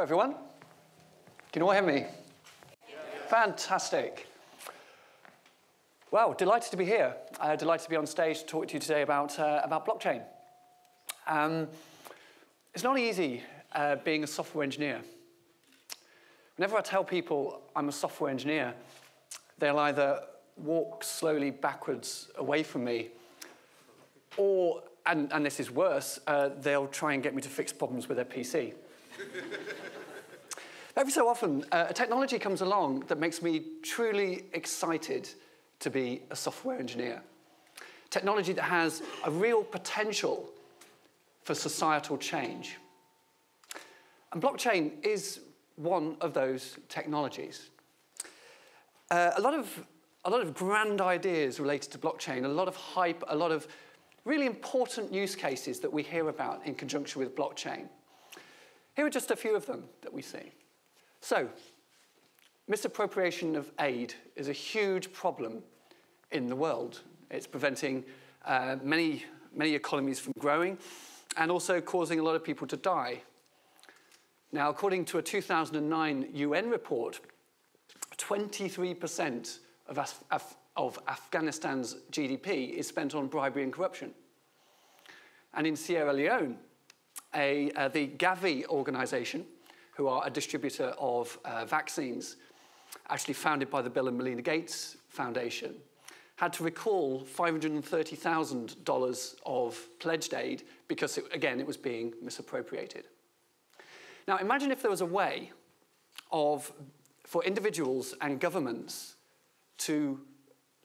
everyone. Can you all hear me? Fantastic. Well, delighted to be here. Uh, delighted to be on stage to talk to you today about, uh, about blockchain. Um, it's not easy uh, being a software engineer. Whenever I tell people I'm a software engineer, they'll either walk slowly backwards away from me, or, and, and this is worse, uh, they'll try and get me to fix problems with their PC. Every so often, uh, a technology comes along that makes me truly excited to be a software engineer. Technology that has a real potential for societal change. And blockchain is one of those technologies. Uh, a, lot of, a lot of grand ideas related to blockchain, a lot of hype, a lot of really important use cases that we hear about in conjunction with blockchain. Here are just a few of them that we see. So, misappropriation of aid is a huge problem in the world. It's preventing uh, many, many economies from growing and also causing a lot of people to die. Now, according to a 2009 UN report, 23% of, Af Af of Afghanistan's GDP is spent on bribery and corruption. And in Sierra Leone, a, uh, the Gavi organization, who are a distributor of uh, vaccines, actually founded by the Bill and Melinda Gates Foundation, had to recall $530,000 of pledged aid because, it, again, it was being misappropriated. Now, imagine if there was a way of, for individuals and governments to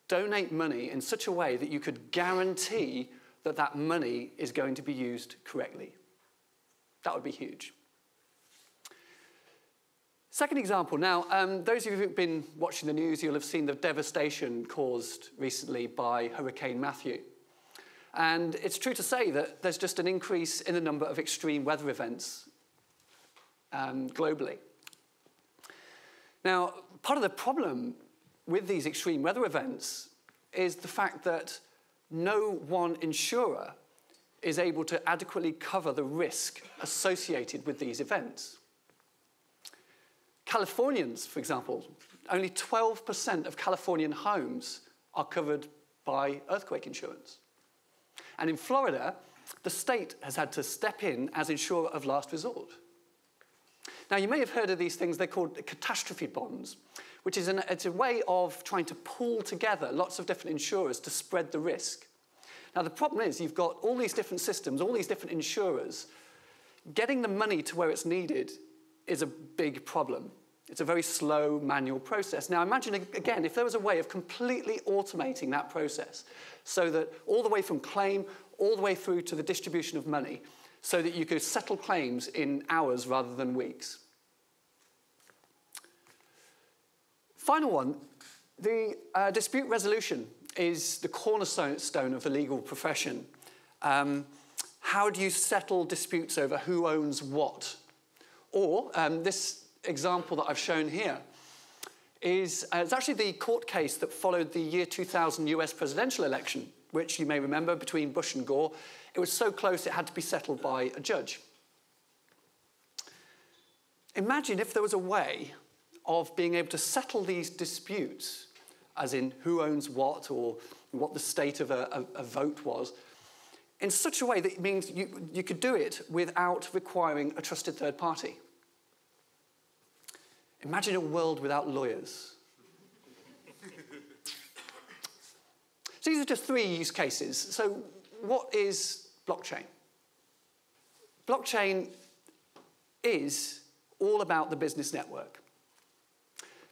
donate money in such a way that you could guarantee that that money is going to be used correctly. That would be huge. Second example. Now, um, those of you who've been watching the news, you'll have seen the devastation caused recently by Hurricane Matthew. And it's true to say that there's just an increase in the number of extreme weather events um, globally. Now, part of the problem with these extreme weather events is the fact that no one insurer is able to adequately cover the risk associated with these events. Californians, for example, only 12% of Californian homes are covered by earthquake insurance. And in Florida, the state has had to step in as insurer of last resort. Now, you may have heard of these things, they're called catastrophe bonds, which is an, it's a way of trying to pull together lots of different insurers to spread the risk. Now, the problem is you've got all these different systems, all these different insurers. Getting the money to where it's needed is a big problem. It's a very slow manual process. Now, imagine again if there was a way of completely automating that process so that all the way from claim all the way through to the distribution of money so that you could settle claims in hours rather than weeks. Final one the uh, dispute resolution is the cornerstone of the legal profession. Um, how do you settle disputes over who owns what? Or um, this example that I've shown here is uh, it's actually the court case that followed the year 2000 US presidential election, which you may remember between Bush and Gore. It was so close it had to be settled by a judge. Imagine if there was a way of being able to settle these disputes as in who owns what or what the state of a, a, a vote was, in such a way that it means you, you could do it without requiring a trusted third party. Imagine a world without lawyers. so these are just three use cases. So, what is blockchain? Blockchain is all about the business network.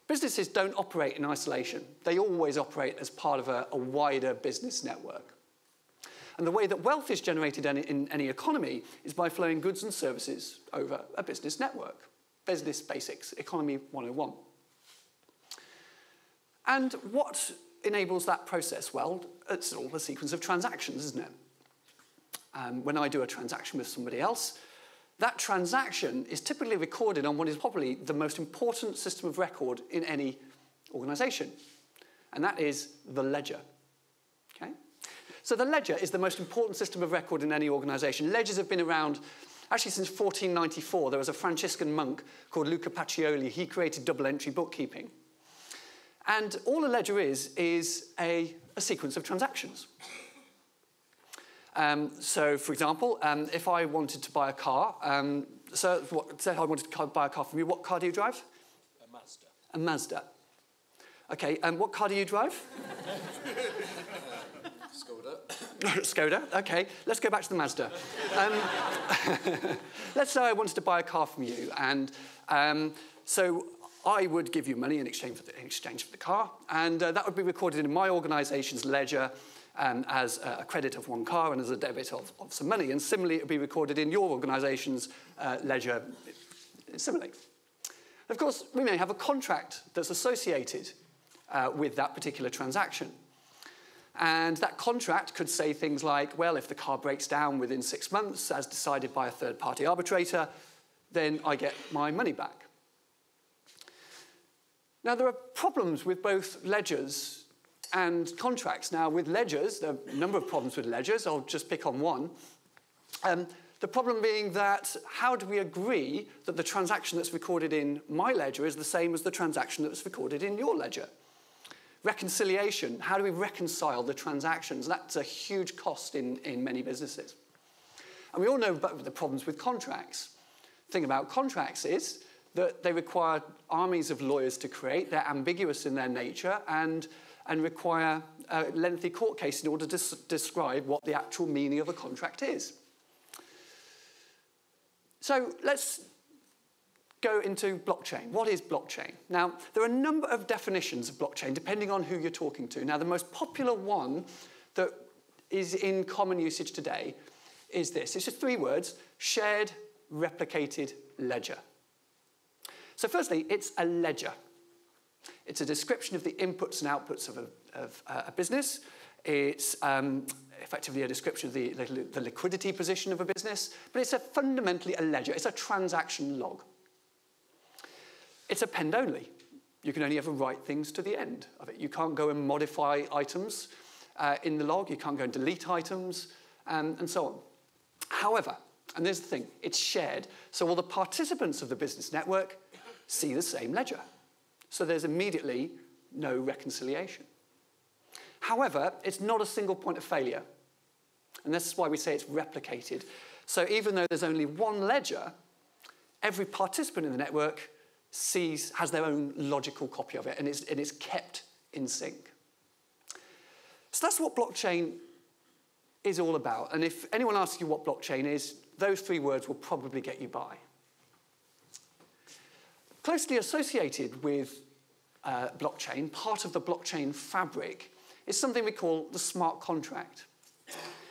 Businesses don't operate in isolation. They always operate as part of a, a wider business network. And the way that wealth is generated in, in any economy is by flowing goods and services over a business network. Business basics, economy 101. And what enables that process? Well, it's all the sequence of transactions, isn't it? Um, when I do a transaction with somebody else, that transaction is typically recorded on what is probably the most important system of record in any organization, and that is the ledger. Okay? So the ledger is the most important system of record in any organization. Ledgers have been around Actually, since 1494, there was a Franciscan monk called Luca Pacioli. He created double entry bookkeeping. And all a ledger is, is a, a sequence of transactions. Um, so, for example, um, if I wanted to buy a car, um, so what, say I wanted to buy a car from you, what car do you drive? A Mazda. A Mazda. Okay, and what car do you drive? Skoda. Skoda, okay. Let's go back to the Mazda. Um, let's say I wanted to buy a car from you, and um, so I would give you money in exchange for the, in exchange for the car, and uh, that would be recorded in my organisation's ledger um, as a credit of one car and as a debit of, of some money. And similarly, it would be recorded in your organisation's uh, ledger similarly. Of course, we may have a contract that's associated uh, with that particular transaction. And that contract could say things like, well, if the car breaks down within six months, as decided by a third party arbitrator, then I get my money back. Now, there are problems with both ledgers and contracts. Now, with ledgers, there are a number of problems with ledgers. I'll just pick on one. Um, the problem being that how do we agree that the transaction that's recorded in my ledger is the same as the transaction that's recorded in your ledger? Reconciliation, how do we reconcile the transactions? That's a huge cost in, in many businesses. And we all know about the problems with contracts. The thing about contracts is that they require armies of lawyers to create, they're ambiguous in their nature, and, and require a lengthy court case in order to describe what the actual meaning of a contract is. So let's go into blockchain. What is blockchain? Now, there are a number of definitions of blockchain depending on who you're talking to. Now, the most popular one that is in common usage today is this. It's just three words, shared replicated ledger. So firstly, it's a ledger. It's a description of the inputs and outputs of a, of a business. It's um, effectively a description of the, the, the liquidity position of a business, but it's a fundamentally a ledger. It's a transaction log. It's append only. You can only ever write things to the end of it. You can't go and modify items uh, in the log. You can't go and delete items um, and so on. However, and there's the thing, it's shared. So all the participants of the business network see the same ledger. So there's immediately no reconciliation. However, it's not a single point of failure. And this is why we say it's replicated. So even though there's only one ledger, every participant in the network sees, has their own logical copy of it, and it's, and it's kept in sync. So that's what blockchain is all about. And if anyone asks you what blockchain is, those three words will probably get you by. Closely associated with uh, blockchain, part of the blockchain fabric, is something we call the smart contract.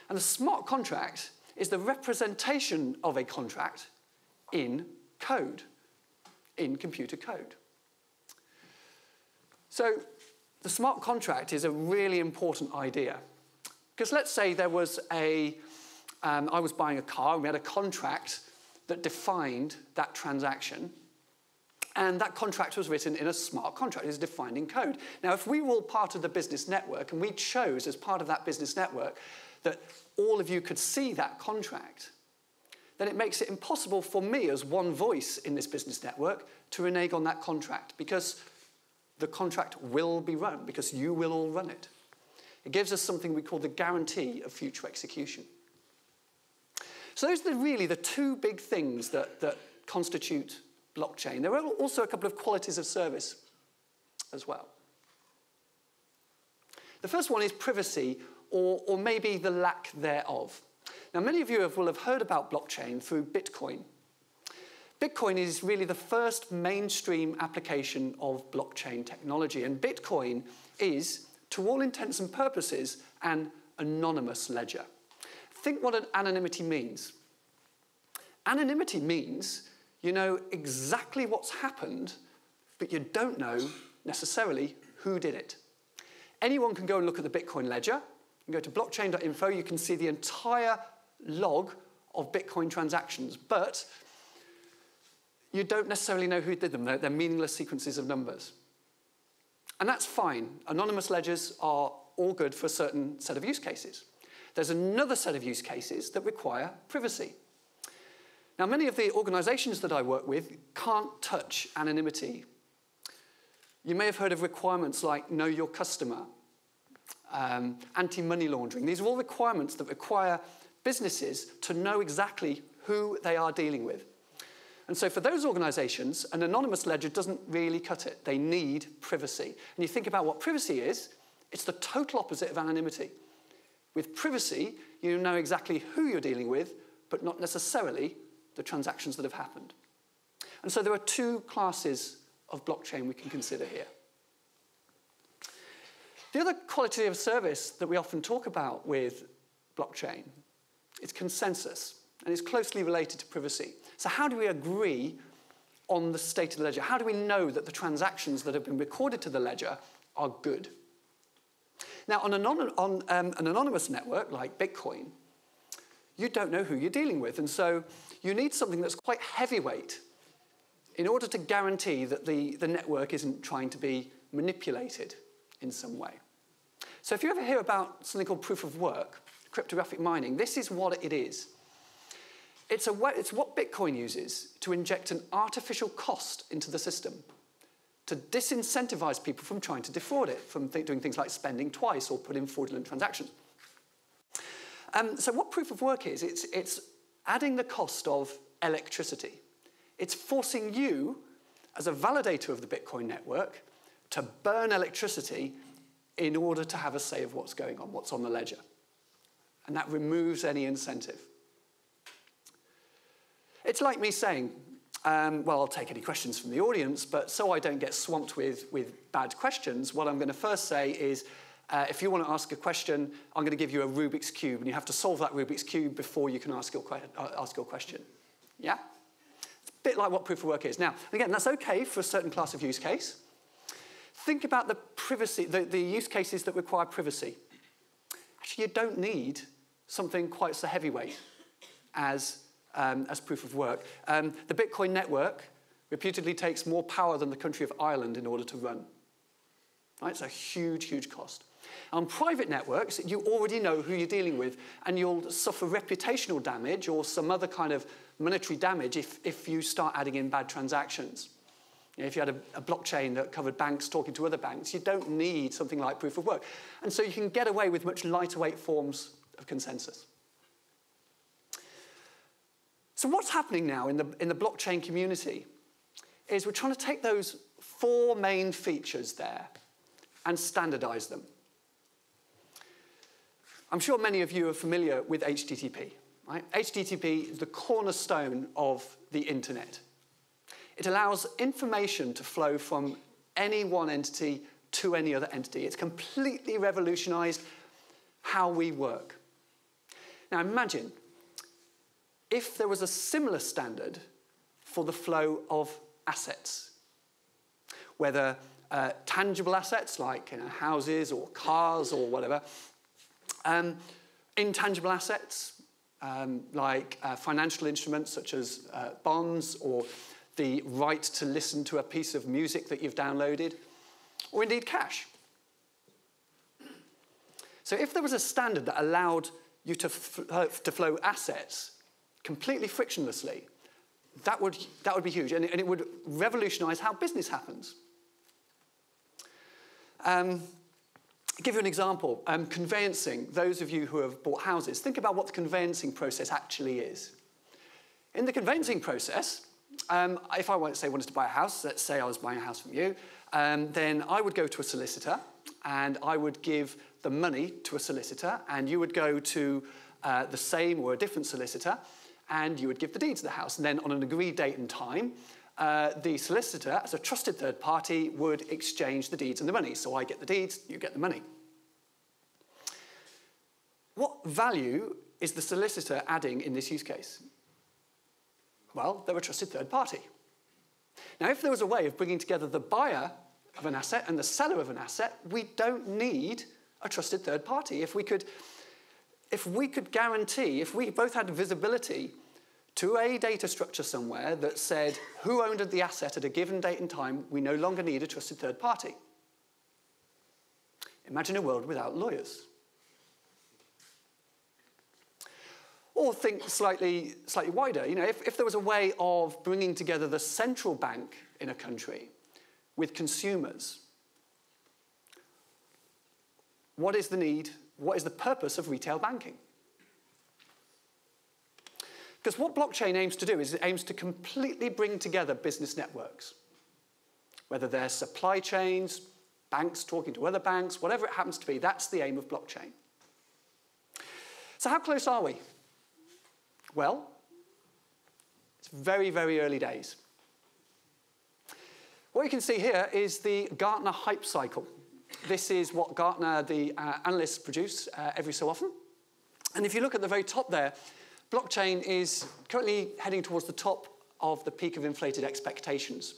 And the smart contract is the representation of a contract in code in computer code. So the smart contract is a really important idea. Because let's say there was a, um, I was buying a car and we had a contract that defined that transaction. And that contract was written in a smart contract, it's defined in code. Now, if we were all part of the business network and we chose as part of that business network that all of you could see that contract, then it makes it impossible for me as one voice in this business network to renege on that contract because the contract will be run, because you will all run it. It gives us something we call the guarantee of future execution. So those are really the two big things that, that constitute blockchain. There are also a couple of qualities of service as well. The first one is privacy, or, or maybe the lack thereof. Now, many of you have, will have heard about blockchain through Bitcoin. Bitcoin is really the first mainstream application of blockchain technology, and Bitcoin is, to all intents and purposes, an anonymous ledger. Think what an anonymity means. Anonymity means you know exactly what's happened, but you don't know necessarily who did it. Anyone can go and look at the Bitcoin ledger. You go to blockchain.info, you can see the entire log of Bitcoin transactions, but you don't necessarily know who did them. They're, they're meaningless sequences of numbers. And that's fine. Anonymous ledgers are all good for a certain set of use cases. There's another set of use cases that require privacy. Now, many of the organizations that I work with can't touch anonymity. You may have heard of requirements like know your customer, um, anti money laundering. These are all requirements that require businesses to know exactly who they are dealing with. And so, for those organizations, an anonymous ledger doesn't really cut it. They need privacy. And you think about what privacy is, it's the total opposite of anonymity. With privacy, you know exactly who you're dealing with, but not necessarily the transactions that have happened. And so, there are two classes of blockchain we can consider here. The other quality of service that we often talk about with blockchain is consensus, and it's closely related to privacy. So, how do we agree on the state of the ledger? How do we know that the transactions that have been recorded to the ledger are good? Now, on, an, on um, an anonymous network like Bitcoin, you don't know who you're dealing with, and so you need something that's quite heavyweight in order to guarantee that the, the network isn't trying to be manipulated in some way. So if you ever hear about something called proof of work, cryptographic mining, this is what it is. It's, a it's what Bitcoin uses to inject an artificial cost into the system to disincentivize people from trying to defraud it, from th doing things like spending twice or putting fraudulent transactions. Um, so what proof of work is, it's, it's adding the cost of electricity. It's forcing you, as a validator of the Bitcoin network, to burn electricity in order to have a say of what's going on, what's on the ledger. And that removes any incentive. It's like me saying, um, well, I'll take any questions from the audience, but so I don't get swamped with, with bad questions, what I'm going to first say is uh, if you want to ask a question, I'm going to give you a Rubik's Cube, and you have to solve that Rubik's Cube before you can ask your, uh, ask your question. Yeah? It's a bit like what proof of work is. Now, again, that's okay for a certain class of use case. Think about the privacy, the, the use cases that require privacy. Actually, you don't need something quite so heavyweight as, um, as proof of work. Um, the Bitcoin network reputedly takes more power than the country of Ireland in order to run. Right? It's a huge, huge cost. On private networks, you already know who you're dealing with, and you'll suffer reputational damage or some other kind of monetary damage if, if you start adding in bad transactions. You know, if you had a, a, blockchain that covered banks talking to other banks, you don't need something like proof of work. And so you can get away with much lighter weight forms of consensus. So what's happening now in the, in the blockchain community is we're trying to take those four main features there and standardize them. I'm sure many of you are familiar with HTTP. Right? HTTP is the cornerstone of the internet. It allows information to flow from any one entity to any other entity. It's completely revolutionized how we work. Now imagine if there was a similar standard for the flow of assets, whether uh, tangible assets like you know, houses or cars or whatever, um, intangible assets um, like uh, financial instruments such as uh, bonds or the right to listen to a piece of music that you've downloaded, or indeed cash. So if there was a standard that allowed you to, uh, to flow assets completely frictionlessly, that would, that would be huge, and, and it would revolutionize how business happens. Um, I'll give you an example. Um, conveyancing, those of you who have bought houses, think about what the conveyancing process actually is. In the conveyancing process, um, if I want to say wanted to buy a house, let's say I was buying a house from you, um, then I would go to a solicitor and I would give the money to a solicitor and you would go to uh, the same or a different solicitor and you would give the deed to the house. And then on an agreed date and time, uh, the solicitor, as a trusted third party, would exchange the deeds and the money. So I get the deeds, you get the money. What value is the solicitor adding in this use case? Well, they're a trusted third party. Now, if there was a way of bringing together the buyer of an asset and the seller of an asset, we don't need a trusted third party. If we could, if we could guarantee, if we both had visibility to a data structure somewhere that said who owned the asset at a given date and time, we no longer need a trusted third party. Imagine a world without lawyers. Or think slightly, slightly wider. You know, if, if there was a way of bringing together the central bank in a country with consumers, what is the need, what is the purpose of retail banking? Because what blockchain aims to do is it aims to completely bring together business networks, whether they're supply chains, banks talking to other banks, whatever it happens to be, that's the aim of blockchain. So, how close are we? Well, it's very, very early days. What you can see here is the Gartner hype cycle. This is what Gartner, the uh, analysts, produce uh, every so often. And if you look at the very top there, blockchain is currently heading towards the top of the peak of inflated expectations.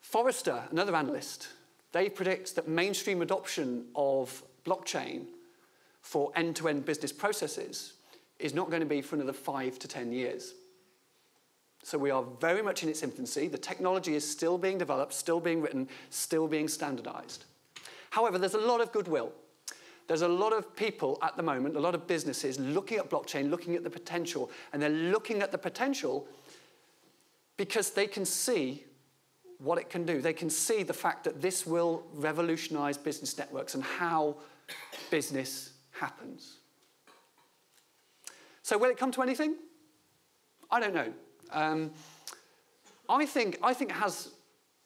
Forrester, another analyst, they predict that mainstream adoption of blockchain for end to end business processes is not going to be for another five to 10 years. So we are very much in its infancy. The technology is still being developed, still being written, still being standardized. However, there's a lot of goodwill. There's a lot of people at the moment, a lot of businesses looking at blockchain, looking at the potential, and they're looking at the potential because they can see what it can do. They can see the fact that this will revolutionize business networks and how business happens. So, will it come to anything? I don't know. Um, I, think, I think it has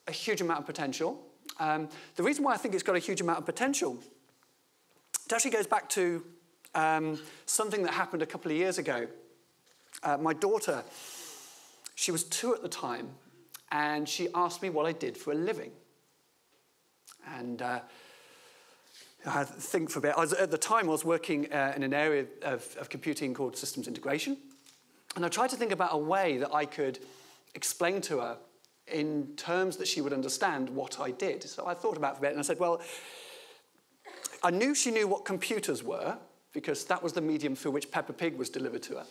a huge amount of potential. Um, the reason why I think it's got a huge amount of potential, it actually goes back to um, something that happened a couple of years ago. Uh, my daughter, she was two at the time, and she asked me what I did for a living. And uh, I think for a bit. Was, at the time, I was working uh, in an area of, of computing called systems integration. And I tried to think about a way that I could explain to her in terms that she would understand what I did. So I thought about it for a bit and I said, well, I knew she knew what computers were because that was the medium through which Peppa Pig was delivered to her.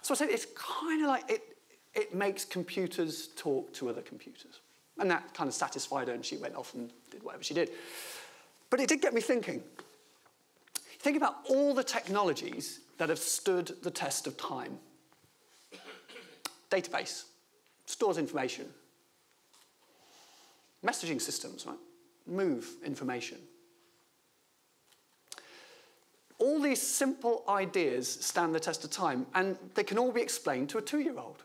So I said, it's kind of like it, it makes computers talk to other computers. And that kind of satisfied her, and she went off and did whatever she did. But it did get me thinking. Think about all the technologies that have stood the test of time. Database, stores information. Messaging systems, right? Move information. All these simple ideas stand the test of time, and they can all be explained to a two year old.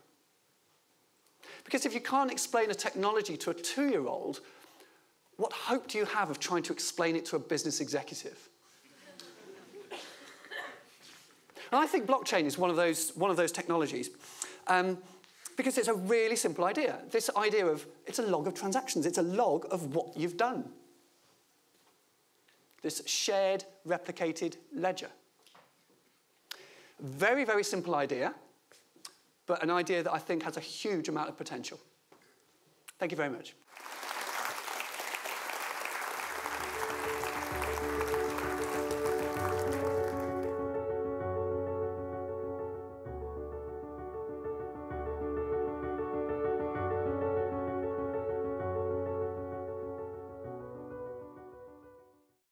Because if you can't explain a technology to a two year old, what hope do you have of trying to explain it to a business executive? and I think blockchain is one of those, one of those technologies um, because it's a really simple idea. This idea of it's a log of transactions, it's a log of what you've done. This shared, replicated ledger. Very, very simple idea but an idea that I think has a huge amount of potential. Thank you very much.